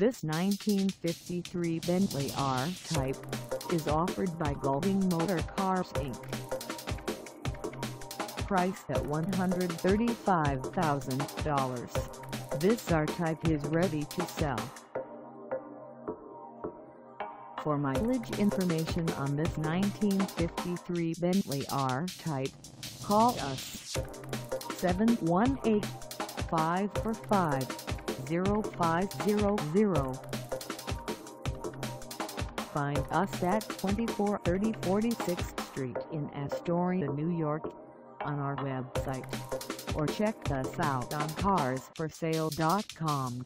This 1953 Bentley R-Type is offered by Gullwing Motor Cars Inc. Priced at $135,000, this R-Type is ready to sell. For mileage information on this 1953 Bentley R-Type, call us 718-545-0500. Find us at 2430 46th Street in Astoria, New York, on our website, or check us out on carsforsale.com.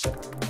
Thank